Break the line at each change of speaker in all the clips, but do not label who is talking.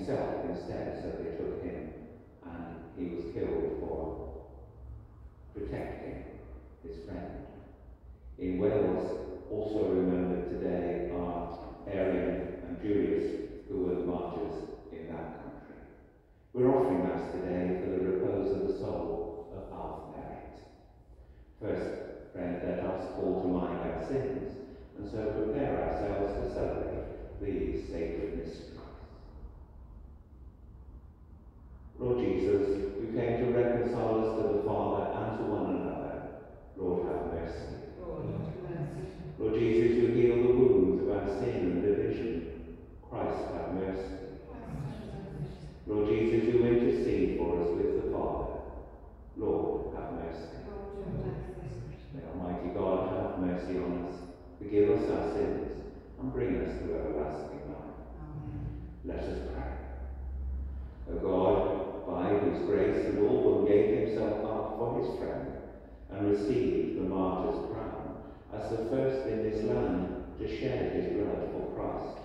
himself instead, so they took him and he was killed for protecting his friend. In Wales, also remembered today are Aaron and Julius, who were the martyrs in that country. We're offering Mass today for the repose of the soul of Alf Merritt. First, friend, let us call to mind our sins, and so prepare ourselves to celebrate these sacred mysteries. Lord Jesus, you heal the wounds of our sin and division. Christ, have mercy. Lord Jesus, you intercede for us with the Father. Lord, have mercy. May Almighty God have mercy on us, forgive us our sins, and bring us to everlasting life. Amen. Let us pray. O God, by whose grace the Lord gave himself up for his friend, and received the martyr's crown, as the first to shed his blood for Christ.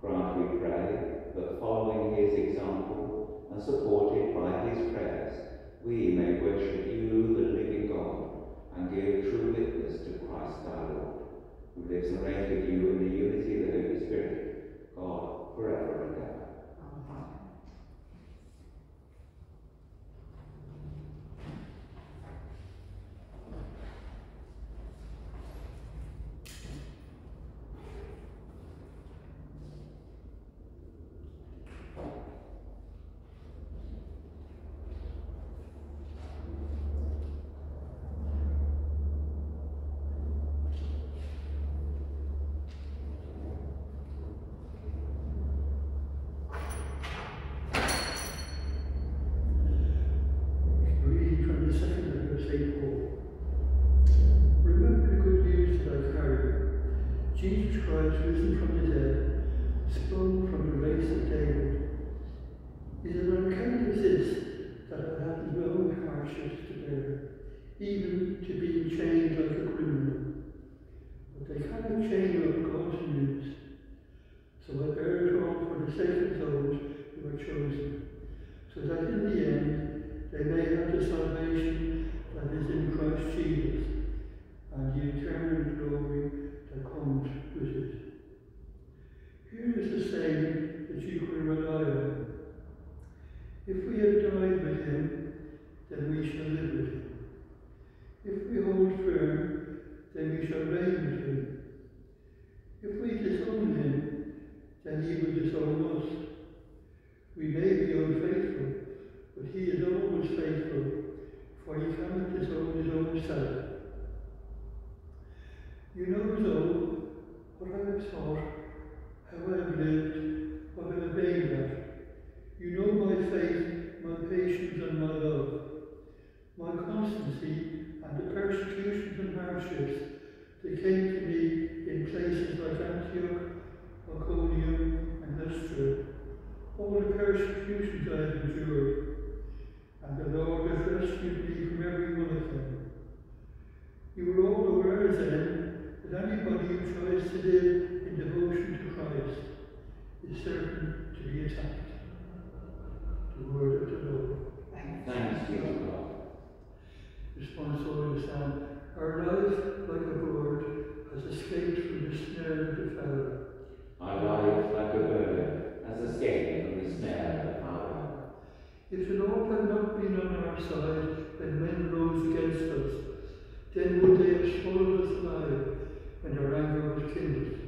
Grant, we pray, that following his example and supported by his prayers, we may worship you, the living God, and give true witness to Christ our Lord, who lives and reigns with you in the unity of the Holy Spirit, God, forever and ever.
Hardships that came to me in places like Antioch, Iconium, and Lystra. All the persecutions I have endured, and the Lord has rescued me from every one of them. You are all aware then that anybody who tries to live in devotion to Christ is certain to be attacked. The word of the Lord.
Thanks be to God.
Responsorial Psalm. Our life, like a bird, has escaped from the snare of the fowler.
Our life, like a bird, has escaped from the snare of the fowler.
If the Lord had not been on our side when men rose against us, then would they have swallowed us alive when our anger was kindled.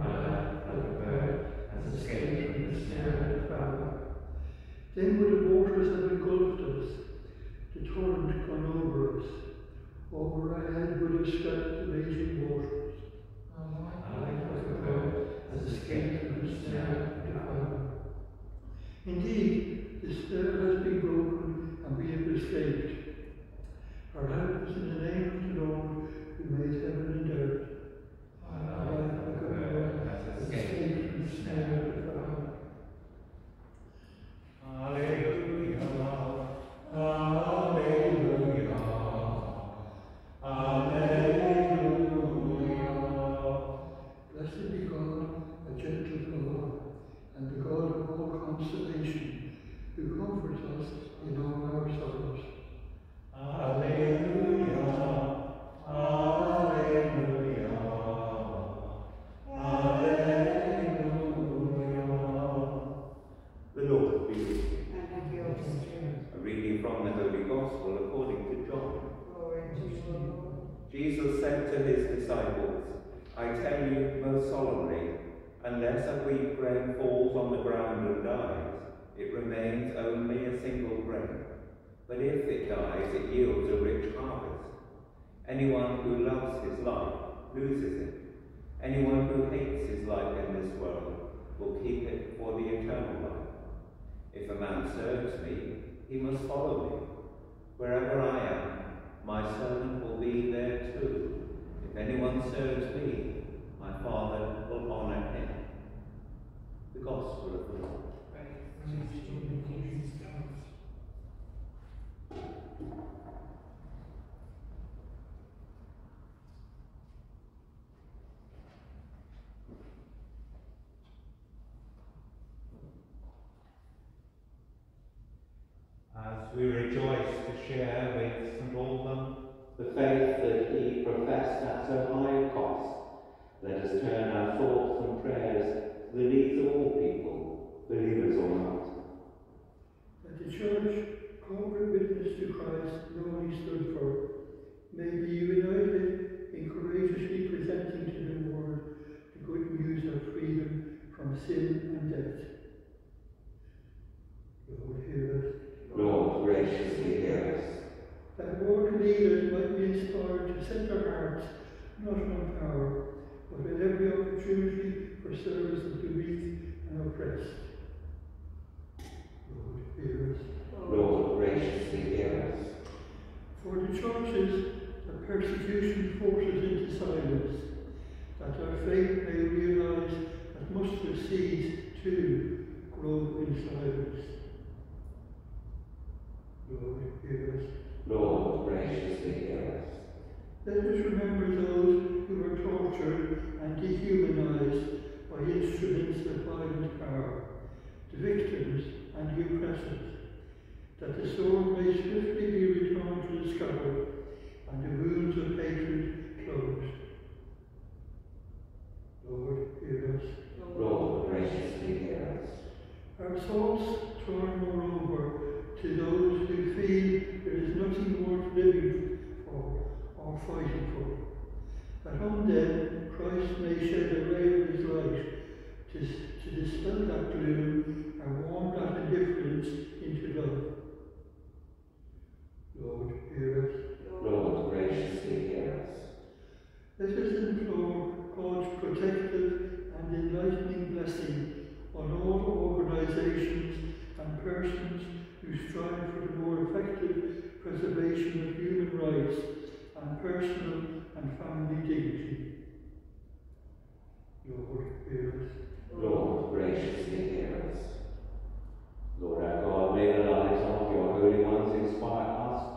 Our life, like a bird, has escaped from the snare of the fowler.
Then would the waters have engulfed us, the torrent gone over us. Over our head would have swept the raging waters.
Our life, like a bird, has escaped from the snare of.
Indeed, the snare has been broken and we have escaped. Our help is in the name of the Lord who made heaven
it dies, it yields a rich harvest. Anyone who loves his life loses it. Anyone who hates his life in this world will keep it for the eternal life. If a man serves me, he must follow me. Wherever I am, my servant will be there too. If anyone serves me, my Father will honor him. The Gospel of the Lord. As we rejoice to share with St. Alban the faith that he professed at so high a cost, let us turn our thoughts and prayers to the needs of all people, believers or not.
That the Church, corporate witness to Christ, he stood for, may be united in courageously presenting to the world the good news of freedom from sin and death. Lord, hear us.
Lord, graciously hear us.
That world leaders might be inspired to set their hearts not on power, but in every opportunity for service of the weak and oppressed. Lord, hear us.
Lord,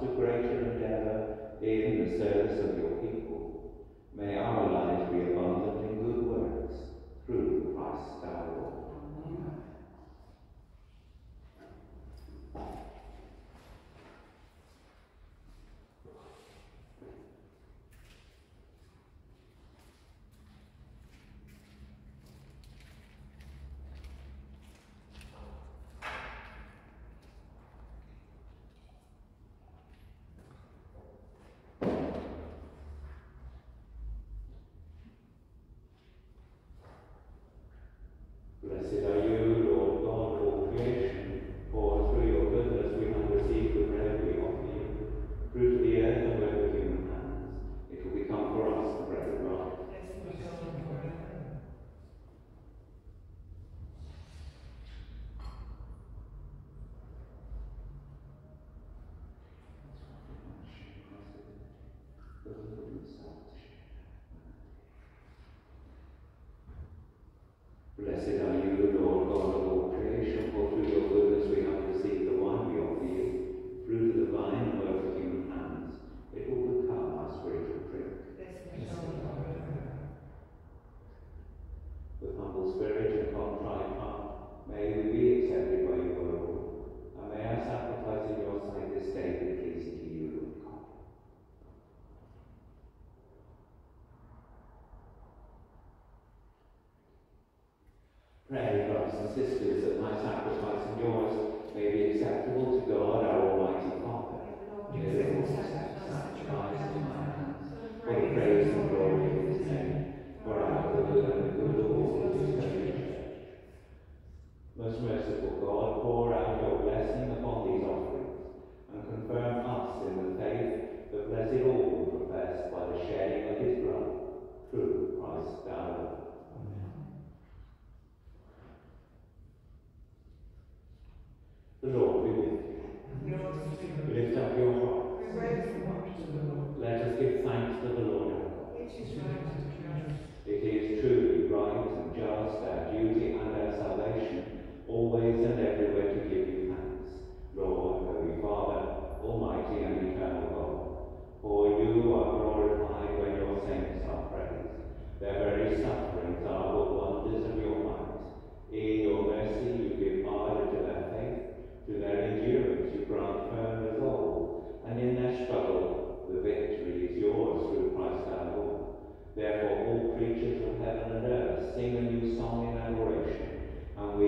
to
greater endeavour in the service of your people. May our lives be abundant Lift up your hearts. Let us give thanks to the Lord It is truly right and just, our duty and our salvation, always and
everywhere to give you thanks. Lord, Holy Father, Almighty and eternal God, for you are glorified when your saints are praised. Their very sufferings are the wonders of your might. In your mercy you grant firm resolve, and in their struggle the victory is yours through Christ our Lord. Therefore all creatures from heaven and earth sing a new song in adoration, and
we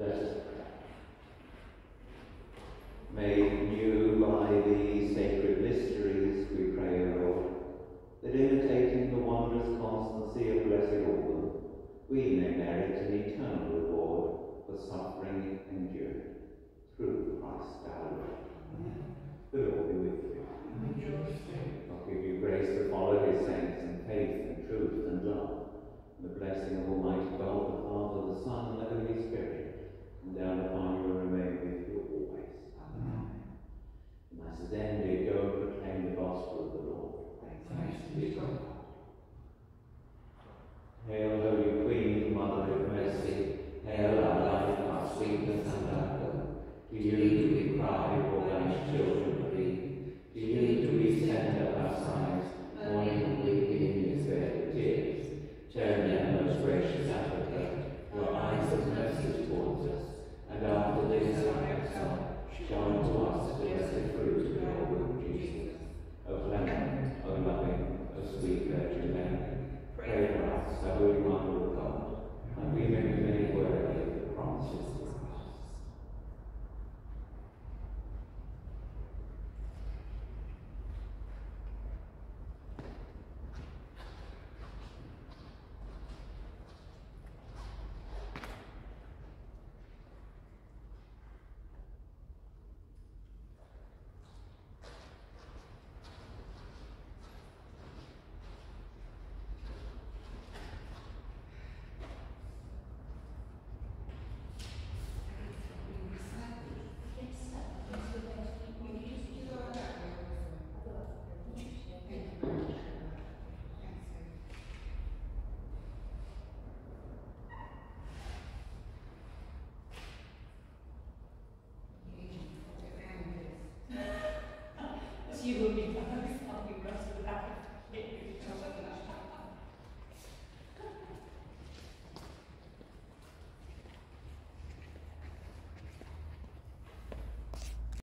Let's pray. May